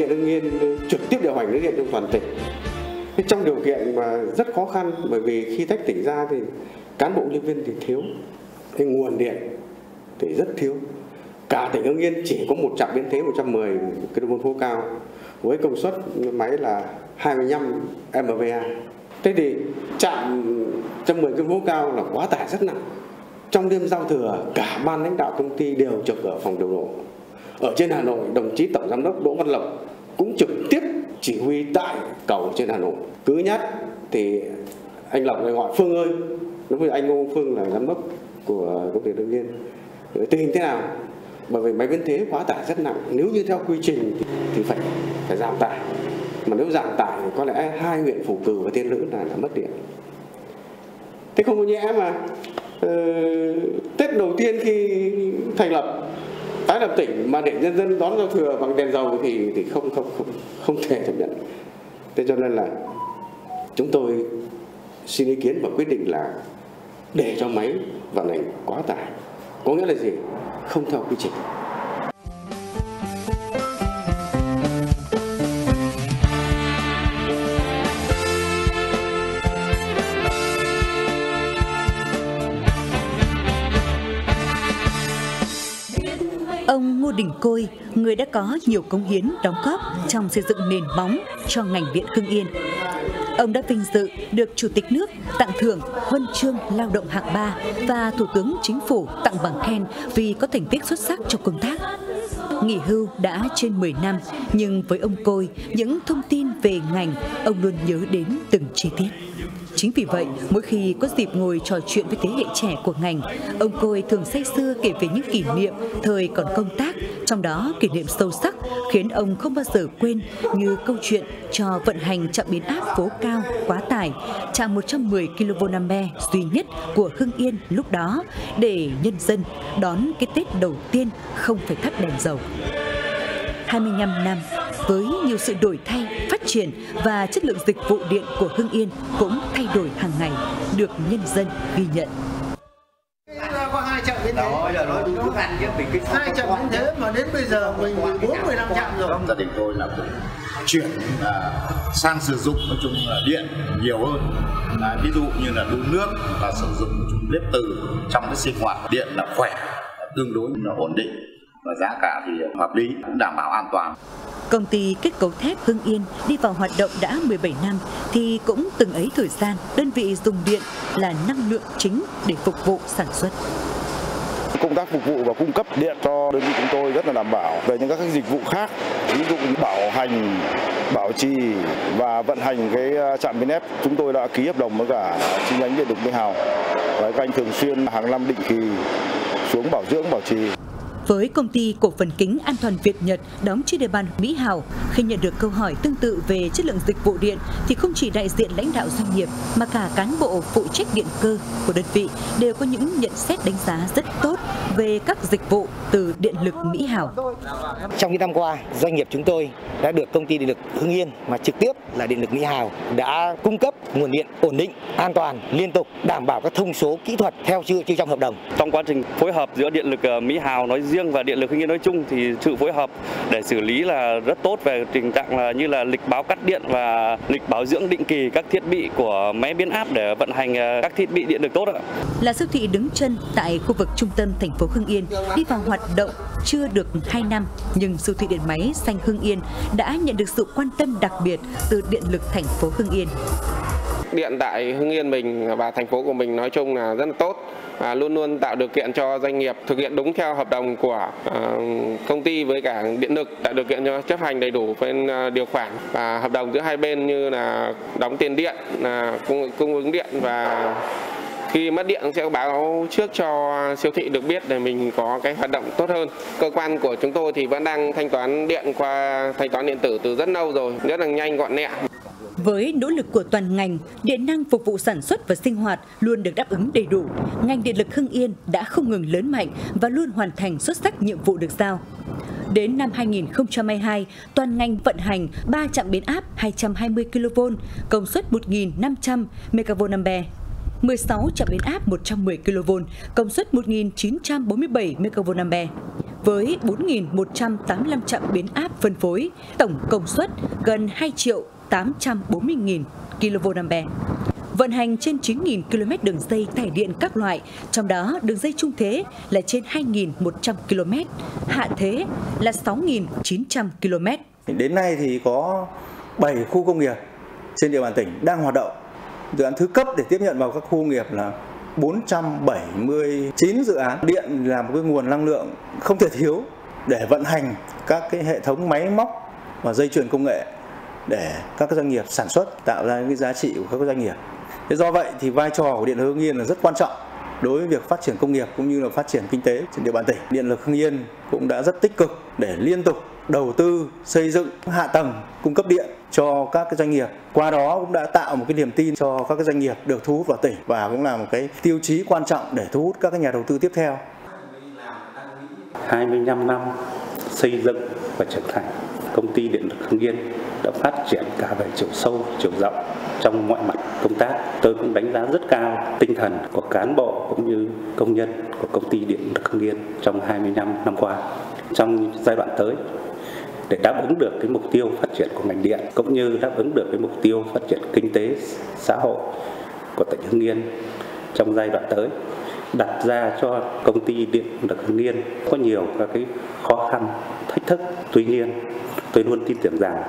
điện Hưng Yên trực tiếp điều hành lưới điện trong toàn tỉnh. Thế trong điều kiện mà rất khó khăn bởi vì khi tách tỉnh ra thì cán bộ nhân viên thì thiếu, cái nguồn điện thì rất thiếu. Cả tỉnh Hưng Yên chỉ có một trạm biến thế 110 kV phố cao với công suất máy là 25 MVA. Thế thì trạm 110 kV cao là quá tải rất nặng. Trong đêm giao thừa, cả ban lãnh đạo công ty đều trực ở phòng điều độ. Ở trên Hà Nội, đồng chí Tổng Giám đốc Đỗ Văn Lộc cũng trực tiếp chỉ huy tại cầu trên Hà Nội. Cứ nhắc thì anh Lộc lại gọi Phương ơi, lúc với anh Ngô Phương là giám đốc của công ty Đông Yên. Tình hình thế nào? Bởi vì máy biến thế quá tải rất nặng. Nếu như theo quy trình thì, thì phải phải giảm tải. Mà nếu giảm tải thì có lẽ hai huyện Phủ Cử và Tiên Lữ là, là mất điện. Thế không có nhẽ mà uh, Tết đầu tiên khi thành lập tái lập tỉnh mà để nhân dân đón giao thừa bằng đèn dầu thì thì không không không không thể chấp nhận. Thế cho nên là chúng tôi xin ý kiến và quyết định là để cho máy vận hành quá tải. Có nghĩa là gì? Không theo quy trình. Đình Côi, người đã có nhiều công hiến đóng góp trong xây dựng nền móng cho ngành điện Hưng Yên. Ông đã vinh dự được Chủ tịch nước tặng thưởng huân chương lao động hạng 3 và Thủ tướng Chính phủ tặng bằng khen vì có thành tích xuất sắc trong công tác. Nghỉ hưu đã trên 10 năm, nhưng với ông Côi, những thông tin về ngành, ông luôn nhớ đến từng chi tiết. Chính vì vậy, mỗi khi có dịp ngồi trò chuyện với thế hệ trẻ của ngành, ông Côi thường say sưa kể về những kỷ niệm thời còn công tác, trong đó kỷ niệm sâu sắc khiến ông không bao giờ quên như câu chuyện cho vận hành trạm biến áp phố cao quá tải, trạm 110 kV duy nhất của Hưng Yên lúc đó để nhân dân đón cái Tết đầu tiên không phải thắp đèn dầu. 25 năm với nhiều sự đổi thay, phát triển và chất lượng dịch vụ điện của Hưng Yên cũng thay đổi hàng ngày, được nhân dân ghi nhận. có hai trạm biến thế đó giờ nói đúng ăn chứ mình cái hai trạm biến thế mà đến bây giờ mình 14 15 trạm rồi. Gia đình tôi là cũng chuyển à, sang sử dụng nói chung là điện nhiều hơn. À, ví dụ như là đun nước và sử dụng bếp từ trong cái sinh hoạt điện là khỏe tương đối là ổn định và giá cả thì hợp lý cũng đảm bảo an toàn. Công ty kết cấu thép Hưng Yên đi vào hoạt động đã 17 năm thì cũng từng ấy thời gian đơn vị dùng điện là năng lượng chính để phục vụ sản xuất. Công tác phục vụ và cung cấp điện cho đơn vị chúng tôi rất là đảm bảo. Về những các dịch vụ khác, ví dụ như bảo hành, bảo trì và vận hành cái à, trạm biến ép chúng tôi đã ký hợp đồng với cả chi nhánh điện lực Mỹ Hào. Và các anh thường xuyên hàng năm định kỳ xuống bảo dưỡng bảo trì với công ty cổ phần kính an toàn Việt Nhật đóng trên địa bàn Mỹ Hào, khi nhận được câu hỏi tương tự về chất lượng dịch vụ điện thì không chỉ đại diện lãnh đạo doanh nghiệp mà cả cán bộ phụ trách điện cơ của đơn vị đều có những nhận xét đánh giá rất tốt về các dịch vụ từ điện lực Mỹ Hào. Trong những năm qua, doanh nghiệp chúng tôi đã được công ty điện lực Hưng Yên mà trực tiếp là điện lực Mỹ Hào đã cung cấp nguồn điện ổn định, an toàn, liên tục, đảm bảo các thông số kỹ thuật theo chưa trong hợp đồng. Trong quá trình phối hợp giữa điện lực ờ, Mỹ Hào nói riêng và điện lực Hưng Yên nói chung thì sự phối hợp để xử lý là rất tốt về tình trạng là như là lịch báo cắt điện và lịch bảo dưỡng định kỳ các thiết bị của máy biến áp để vận hành ờ, các thiết bị điện được tốt ạ. Là siêu thị đứng chân tại khu vực trung tâm thành phố Hưng Yên đi vào hoạt động chưa được 2 năm nhưng siêu thị điện máy xanh Hưng Yên đã nhận được sự quan tâm đặc biệt từ điện lực thành phố Hưng Yên. Điện tại Hưng Yên mình và thành phố của mình nói chung là rất là tốt luôn luôn tạo điều kiện cho doanh nghiệp thực hiện đúng theo hợp đồng của ờ, công ty với cả điện lực tạo điều kiện cho chấp hành đầy đủ bên ờ, điều khoản và hợp đồng giữa hai bên như là đóng tiền điện là cung, cung ứng điện và khi mất điện sẽ báo trước cho siêu thị được biết để mình có cái hoạt động tốt hơn. Cơ quan của chúng tôi thì vẫn đang thanh toán điện qua thanh toán điện tử từ rất lâu rồi, rất là nhanh gọn nhẹ. Với nỗ lực của toàn ngành, điện năng phục vụ sản xuất và sinh hoạt luôn được đáp ứng đầy đủ. Ngành điện lực Hưng Yên đã không ngừng lớn mạnh và luôn hoàn thành xuất sắc nhiệm vụ được giao. Đến năm 2022, toàn ngành vận hành 3 trạm biến áp 220 kV, công suất 1.500 MVA 16 trạm biến áp 110 kV, công suất 1.947 MVA, với 4.185 trạm biến áp phân phối, tổng công suất gần 2 triệu 840.000 kVA. Vận hành trên 9.000 km đường dây tải điện các loại, trong đó đường dây trung thế là trên 2.100 km, hạ thế là 6.900 km. Đến nay thì có 7 khu công nghiệp trên địa bàn tỉnh đang hoạt động. Dự án thứ cấp để tiếp nhận vào các khu công nghiệp là 479 dự án. Điện là một cái nguồn năng lượng không thể thiếu để vận hành các cái hệ thống máy móc và dây chuyền công nghệ để các doanh nghiệp sản xuất tạo ra những giá trị của các doanh nghiệp. Thế do vậy thì vai trò của Điện lực Hưng Yên là rất quan trọng đối với việc phát triển công nghiệp cũng như là phát triển kinh tế trên địa bàn tỉnh. Điện lực Hưng Yên cũng đã rất tích cực để liên tục đầu tư xây dựng hạ tầng cung cấp điện cho các cái doanh nghiệp. Qua đó cũng đã tạo một cái niềm tin cho các cái doanh nghiệp được thu hút vào tỉnh và cũng là một cái tiêu chí quan trọng để thu hút các cái nhà đầu tư tiếp theo. 25 năm xây dựng và trưởng thành, công ty điện lực Hưng Yên đã phát triển cả về chiều sâu, chiều rộng trong mọi mặt công tác. Tôi cũng đánh giá rất cao tinh thần của cán bộ cũng như công nhân của công ty điện lực Hưng Yên trong 25 năm qua. Trong giai đoạn tới, để đáp ứng được cái mục tiêu phát triển của ngành điện cũng như đáp ứng được cái mục tiêu phát triển kinh tế xã hội của tỉnh Hưng Yên trong giai đoạn tới đặt ra cho công ty điện lực Hưng Yên có nhiều các cái khó khăn, thách thức. Tuy nhiên, tôi luôn tin tưởng rằng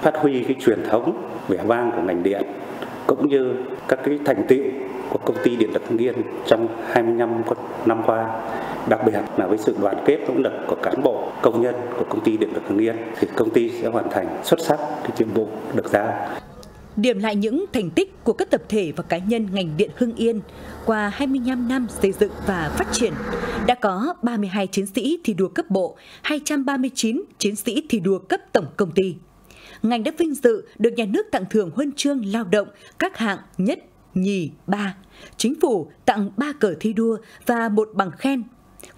phát huy cái truyền thống vẻ vang của ngành điện, cũng như các cái thành tựu của công ty điện lực Hưng Yên trong 25 năm qua, đặc biệt là với sự đoàn kết nỗ lực của cán bộ, công nhân của công ty điện lực Hưng Yên, thì công ty sẽ hoàn thành xuất sắc cái nhiệm vụ được giao điểm lại những thành tích của các tập thể và cá nhân ngành điện Hưng Yên qua 25 năm xây dựng và phát triển. Đã có 32 chiến sĩ thi đua cấp bộ, 239 chiến sĩ thi đua cấp tổng công ty. Ngành đã vinh dự được nhà nước tặng thưởng huân chương lao động các hạng nhất, nhì, ba. Chính phủ tặng 3 cờ thi đua và một bằng khen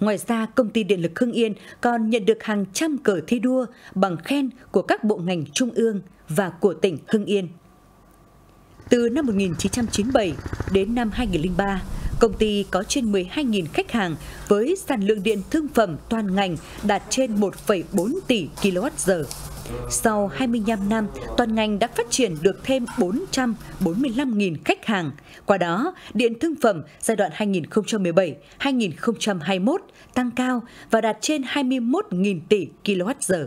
Ngoài ra, công ty Điện lực Hưng Yên còn nhận được hàng trăm cờ thi đua bằng khen của các bộ ngành trung ương và của tỉnh Hưng Yên. Từ năm 1997 đến năm 2003, công ty có trên 12.000 khách hàng với sản lượng điện thương phẩm toàn ngành đạt trên 1,4 tỷ kWh. Sau 25 năm, toàn ngành đã phát triển được thêm 445.000 khách hàng. Qua đó, điện thương phẩm giai đoạn 2017-2021 tăng cao và đạt trên 21.000 tỷ kWh.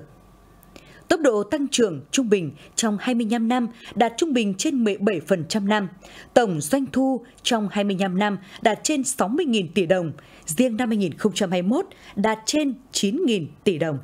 Tốc độ tăng trưởng trung bình trong 25 năm đạt trung bình trên 17% năm. Tổng doanh thu trong 25 năm đạt trên 60.000 tỷ đồng, riêng năm 2021 đạt trên 9.000 tỷ đồng.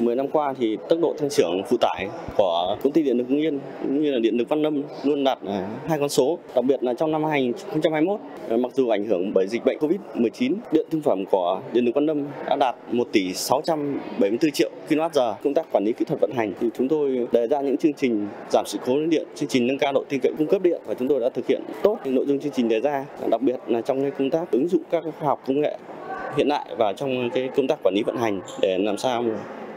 10 năm qua thì tốc độ tăng trưởng phụ tải của công ty điện lực Hưng Yên cũng như là điện lực Văn Lâm luôn đạt à, hai con số. Đặc biệt là trong năm 2021, à, mặc dù ảnh hưởng bởi dịch bệnh Covid-19, điện thương phẩm của điện lực Văn Lâm đã đạt 1 tỷ 674 triệu kWh. Công tác quản lý kỹ thuật vận hành thì chúng tôi đề ra những chương trình giảm sự cố lưới điện, chương trình nâng cao độ tin cậy cung cấp điện và chúng tôi đã thực hiện tốt những nội dung chương trình đề ra, đặc biệt là trong cái công tác ứng dụng các khoa học công nghệ hiện đại và trong cái công tác quản lý vận hành để làm sao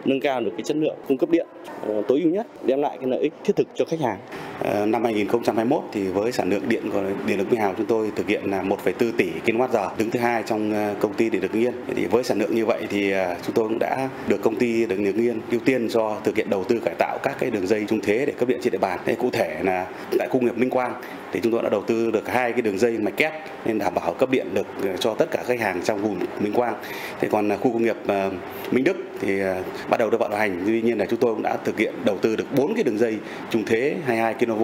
nâng cao được cái chất lượng cung cấp điện ờ, tối ưu nhất đem lại cái lợi ích thiết thực cho khách hàng. Ờ, năm 2021 thì với sản lượng điện của điện lực Mỹ Hào chúng tôi thực hiện là 1,4 tỷ kWh đứng thứ hai trong ờ, công ty điện lực Yên. Thì với sản lượng như vậy thì chúng tôi cũng đã được công ty điện lực Yên ưu tiên cho thực hiện đầu tư cải tạo các cái đường dây trung thế để cấp điện trên địa bàn. Thế cụ thể là tại khu nghiệp Minh Quang thì chúng tôi đã đầu tư được hai cái đường dây mạch kép nên đảm bảo cấp điện được ờ, cho tất cả khách hàng trong vùng Minh Quang. Thế còn ờ, khu công nghiệp ờ, Minh Đức thì bắt đầu được vận hành tuy nhiên là chúng tôi cũng đã thực hiện đầu tư được bốn cái đường dây trung thế 22 kV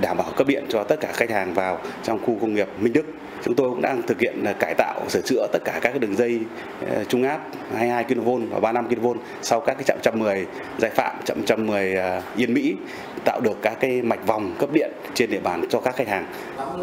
đảm bảo cấp điện cho tất cả khách hàng vào trong khu công nghiệp Minh Đức chúng tôi cũng đang thực hiện cải tạo, sửa chữa tất cả các đường dây ờ, trung áp 22 kV và 35 kV sau các cái trạm 110 giải phạm, trạm 110 ờ, Yên Mỹ, tạo được các cái mạch vòng cấp điện trên địa bàn cho các khách hàng.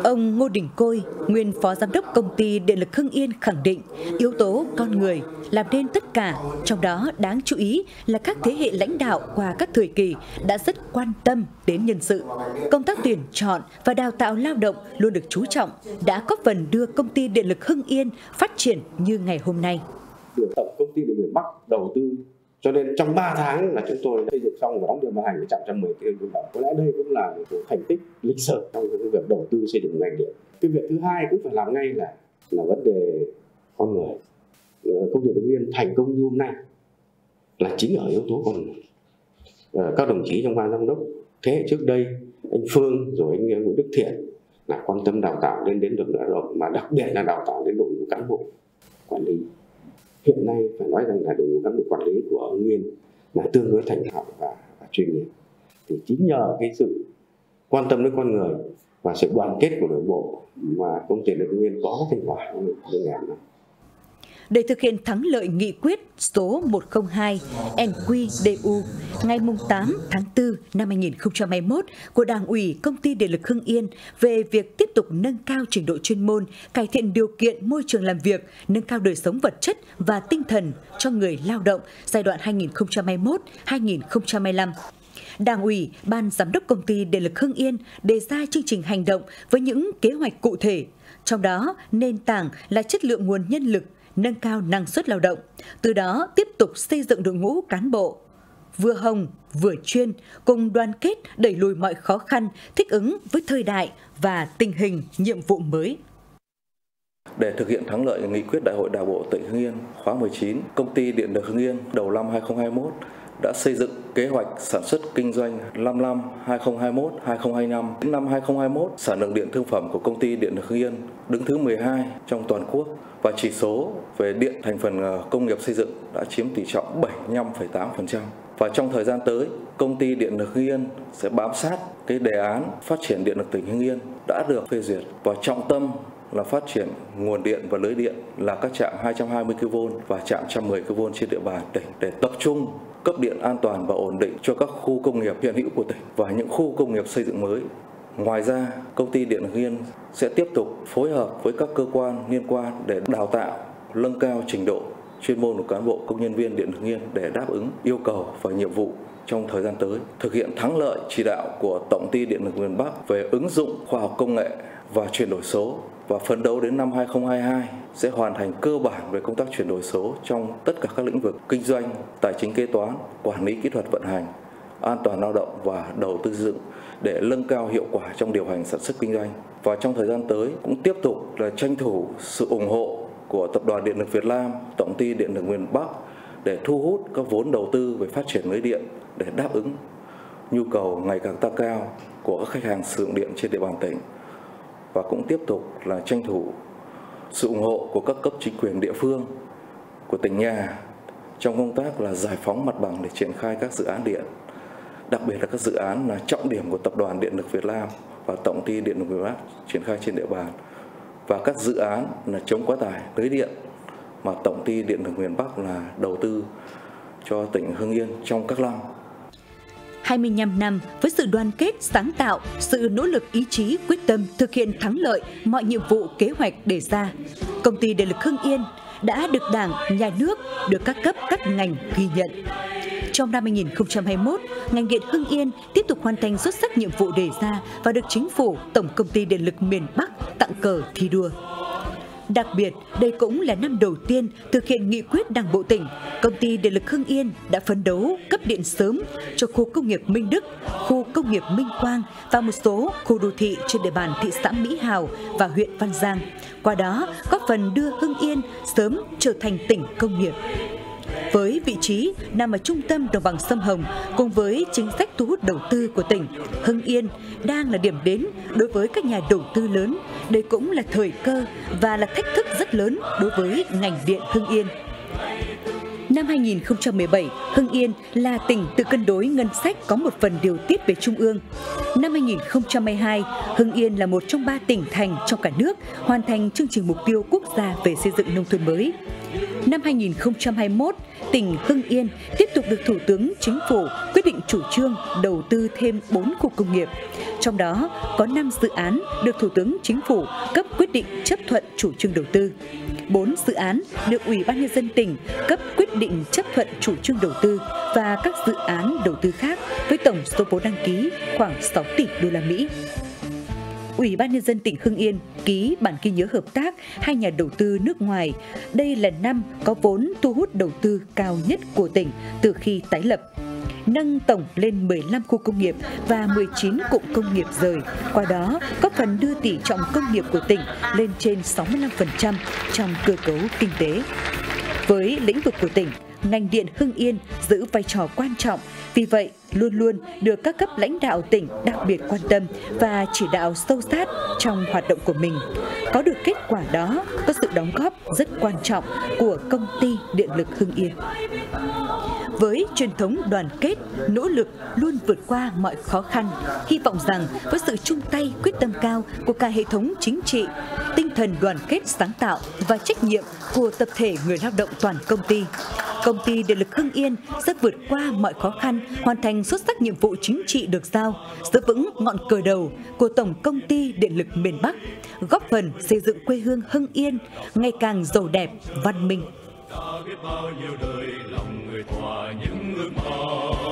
Ông Ngô Đình Côi, nguyên phó giám đốc công ty Điện lực Hưng Yên khẳng định yếu tố con người làm nên tất cả, trong đó đáng chú ý là các thế hệ lãnh đạo qua các thời kỳ đã rất quan tâm đến nhân sự. Công tác tuyển chọn và đào tạo lao động luôn được chú trọng, đã góp phần đưa công ty Điện lực Hưng Yên phát triển như ngày hôm nay. Được tổng công ty điện lực Bắc đầu tư cho nên trong 3 tháng là chúng tôi xây dựng xong và đóng điện vận hành cái trạm 110 kV đó có lẽ đây cũng là một thành tích lịch sử trong cái việc đầu tư xây dựng ngành điện. Cái việc thứ hai cũng phải làm ngay là là vấn đề con người. Ờ, công nghiệp Hưng Yên thành công như hôm nay là chính ở yếu tố con người. Ờ, các đồng chí trong ban giám đốc, thế hệ trước đây, anh Phương rồi anh ờ, Nguyễn Đức Thiện là quan tâm đào tạo lên đến được nữa rồi, mà đặc biệt là đào tạo đến đội ngũ cán bộ quản lý hiện nay phải nói rằng là đội ngũ cán bộ quản lý của ông Nguyên là tương đối thành thạo và, và chuyên nghiệp. Thì chính nhờ cái sự quan tâm đến con người và sự đoàn kết của nội bộ mà công ty được nguyên có thành quả trong những ngày này để thực hiện thắng lợi nghị quyết số 102 NQDU ngày 8 tháng 4 năm 2021 của Đảng ủy Công ty Điện lực Hưng Yên về việc tiếp tục nâng cao trình độ chuyên môn, cải thiện điều kiện môi trường làm việc, nâng cao đời sống vật chất và tinh thần cho người lao động giai đoạn 2021-2025. Đảng ủy, Ban Giám đốc Công ty Điện lực Hưng Yên đề ra chương trình hành động với những kế hoạch cụ thể, trong đó nền tảng là chất lượng nguồn nhân lực, nâng cao năng suất lao động, từ đó tiếp tục xây dựng đội ngũ cán bộ vừa hồng vừa chuyên cùng đoàn kết đẩy lùi mọi khó khăn thích ứng với thời đại và tình hình nhiệm vụ mới. Để thực hiện thắng lợi nghị quyết Đại hội Đảng bộ tỉnh Hưng Yên khóa 19, công ty Điện lực Hưng Yên đầu năm 2021 đã xây dựng kế hoạch sản xuất kinh doanh 5 năm 2021-2025. Đến năm 2021, sản lượng điện thương phẩm của công ty Điện lực Hưng Yên đứng thứ 12 trong toàn quốc và chỉ số về điện thành phần ờ, công nghiệp xây dựng đã chiếm tỷ trọng 75,8%. Và trong thời gian tới, công ty Điện lực Hưng Yên sẽ bám sát cái đề án phát triển điện lực tỉnh Hưng Yên đã được phê duyệt và trọng tâm là phát triển nguồn điện và lưới điện là các trạm 220 kV và trạm 110 kV trên địa bàn tỉnh để tập trung cấp điện an toàn và ổn định cho các khu công nghiệp hiện hữu của tỉnh và những khu công nghiệp xây dựng mới. Ngoài ra, công ty Điện lực Yên sẽ tiếp tục phối hợp với các cơ quan liên quan để đào tạo, nâng cao trình độ chuyên môn của cán bộ công nhân viên Điện lực Yên để đáp ứng yêu cầu và nhiệm vụ trong thời gian tới, thực hiện thắng lợi chỉ đạo của Tổng ty Điện lực miền Bắc về ứng dụng khoa học công nghệ và chuyển đổi số và phấn đấu đến năm 2022 sẽ hoàn thành cơ bản về công tác chuyển đổi số trong tất cả các lĩnh vực kinh doanh, tài chính kế toán, quản lý kỹ thuật vận hành, an toàn lao động và đầu tư dựng để nâng cao hiệu quả trong điều hành sản xuất kinh doanh. Và trong thời gian tới cũng tiếp tục là tranh thủ sự ủng hộ của Tập đoàn Điện lực Việt Nam, Tổng ty Điện lực miền Bắc để thu hút các vốn đầu tư về phát triển lưới điện để đáp ứng nhu cầu ngày càng tăng cao của các khách hàng sử dụng điện trên địa bàn tỉnh và cũng tiếp tục là tranh thủ sự ủng hộ của các cấp chính quyền địa phương, của tỉnh nhà trong công tác là giải phóng mặt bằng để triển khai các dự án điện. Đặc biệt là các dự án là trọng điểm của tập đoàn điện lực Việt Nam và tổng ty điện lực Việt Nam triển khai trên địa bàn. Và các dự án là chống quá tải, lưới điện mà tổng ty điện lực miền Bắc là đầu tư cho tỉnh Hưng Yên trong các năm 25 năm với sự đoàn kết, sáng tạo, sự nỗ lực ý chí, quyết tâm thực hiện thắng lợi mọi nhiệm vụ kế hoạch đề ra. Công ty Điện lực Hưng Yên đã được Đảng, Nhà nước, được các cấp các ngành ghi nhận. Trong năm 2021, ngành điện Hưng Yên tiếp tục hoàn thành xuất sắc nhiệm vụ đề ra và được Chính phủ, Tổng công ty Điện lực miền Bắc tặng cờ thi đua. Đặc biệt, đây cũng là năm đầu tiên thực hiện nghị quyết Đảng bộ tỉnh, công ty Điện lực Hưng Yên đã phấn đấu cấp điện sớm cho khu công nghiệp Minh Đức, khu công nghiệp Minh Quang và một số khu đô thị trên địa bàn thị xã Mỹ Hào và huyện Văn Giang. Qua đó, góp phần đưa Hưng Yên sớm trở thành tỉnh công nghiệp. Với vị trí nằm ở trung tâm đồng bằng sông Hồng cùng với chính sách thu hút đầu tư của tỉnh, Hưng Yên đang là điểm đến đối với các nhà đầu tư lớn. Đây cũng là thời cơ và là thách thức rất lớn đối với ngành điện Hưng Yên. Năm 2017, Hưng Yên là tỉnh tự cân đối ngân sách có một phần điều tiết về trung ương. Năm 2022, Hưng Yên là một trong ba tỉnh thành trong cả nước hoàn thành chương trình mục tiêu quốc gia về xây dựng nông thôn mới. Năm 2021, tỉnh Hưng Yên tiếp tục được Thủ tướng Chính phủ quyết định chủ trương đầu tư thêm 4 khu công nghiệp. Trong đó có 5 dự án được Thủ tướng Chính phủ cấp quyết định chấp thuận chủ trương đầu tư. 4 dự án được Ủy ban Nhân dân tỉnh cấp quyết định chấp thuận chủ trương đầu tư và các dự án đầu tư khác với tổng số vốn đăng ký khoảng 6 tỷ đô la Mỹ. Ủy ban Nhân dân tỉnh Hưng Yên ký bản ghi nhớ hợp tác hai nhà đầu tư nước ngoài. Đây là năm có vốn thu hút đầu tư cao nhất của tỉnh từ khi tái lập. nâng tổng lên 15 khu công nghiệp và 19 cụm công nghiệp rời, qua đó góp phần đưa tỷ trọng công nghiệp của tỉnh lên trên 65% trong cơ cấu kinh tế. Với lĩnh vực của tỉnh, ngành điện Hưng Yên giữ vai trò quan trọng, vì vậy luôn luôn được các cấp lãnh đạo tỉnh đặc biệt quan tâm và chỉ đạo sâu sát trong hoạt động của mình. Có được kết quả đó có sự đóng góp rất quan trọng của công ty điện lực Hưng Yên. Với truyền thống đoàn kết, nỗ lực luôn vượt qua mọi khó khăn, hy vọng rằng với sự chung tay quyết tâm cao của cả hệ thống chính trị, tinh thần đoàn kết sáng tạo và trách nhiệm của tập thể người lao động toàn công ty, Công ty Điện lực Hưng Yên sẽ vượt qua mọi khó khăn, hoàn thành xuất sắc nhiệm vụ chính trị được giao, giữ vững ngọn cờ đầu của Tổng Công ty Điện lực miền Bắc, góp phần xây dựng quê hương Hưng Yên ngày càng giàu đẹp, văn minh. Người thỏa những ước mơ.